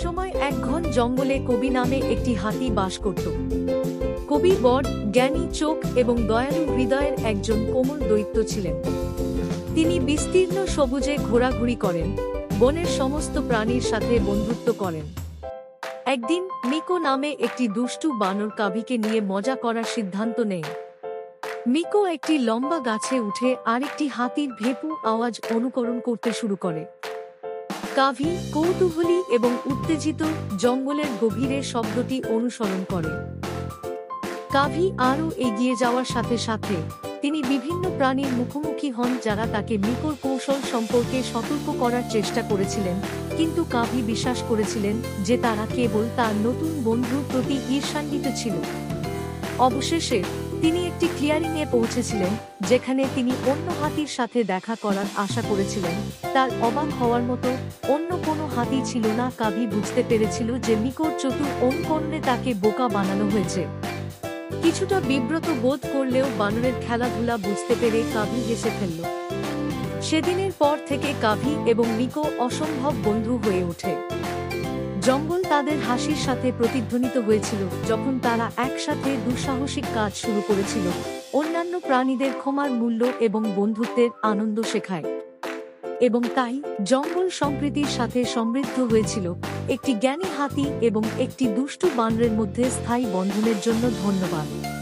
একসময় এক ঘন জঙ্গলে কবি নামে একটি হাতি বাস করত। কবি বট জ্ঞানী, চোখ এবং দয়ালু হৃদয়ের একজন কোমল দৈত্য ছিলেন। তিনি বিস্তীর্ণ সবুজে ঘোরাঘুরি করেন, বনের সমস্ত প্রাণীর সাথে বন্ধুত্ব করেন। একদিন মিকো নামে একটি দুষ্টু বানর কাভিকে নিয়ে মজা করার সিদ্ধান্ত নেয়। মিকো একটি লম্বা গাছে উঠে আরেকটি হাতির ভেপু আওয়াজ অনুকরণ করতে শুরু করে। কাভি কৌতূহলী এবং উত্তেজিত জঙ্গলের গভীরে শব্দটি অনুসরণ করে। কাভি আরও এগিয়ে যাওয়ার সাথে সাথে তিনি বিভিন্ন প্রাণীর মুখোমুখি হন যারা তাকে মিকোর কৌশল সম্পর্কে সতর্ক করার চেষ্টা করেছিলেন, কিন্তু কাভি বিশ্বাস করেছিলেন যে তারা কেবল তার নতুন বন্ধুর প্রতি ঈর্ষান্বিত ছিল। অবশেষে তিনি একটি ক্লিয়ারিংয়ে পৌঁছেছিলেন, যেখানে তিনি অন্য হাতির সাথে দেখা করার আশা করেছিলেন। তার অবাক হওয়ার মতো অন্য কোনো হাতি ছিল না, কাভি বুঝতে পেরেছিল যে মিকোর চতুর অনুকরণে তাকে বোকা বানানো হয়েছে। কিছুটা বিব্রত বোধ করলেও বানরের খেলাধুলা বুঝতে পেরে কাভি হেসে ফেলল। সেদিনের পর থেকে কাভি এবং নিকো অসম্ভব বন্ধু হয়ে ওঠে। জঙ্গল তাদের হাসির সাথে প্রতিধ্বনিত হয়েছিল, যখন তারা একসাথে দুঃসাহসিক কাজ শুরু করেছিল। অন্যান্য প্রাণীদের ক্ষমার মূল্য এবং বন্ধুত্বের আনন্দ শেখায়। এবং তাই জঙ্গল সম্প্রীতির সাথে সমৃদ্ধ হয়েছিল। একটি জ্ঞানী হাতি এবং একটি দুষ্টু বানরের মধ্যে স্থায়ী বন্ধনের জন্য ধন্যবাদ।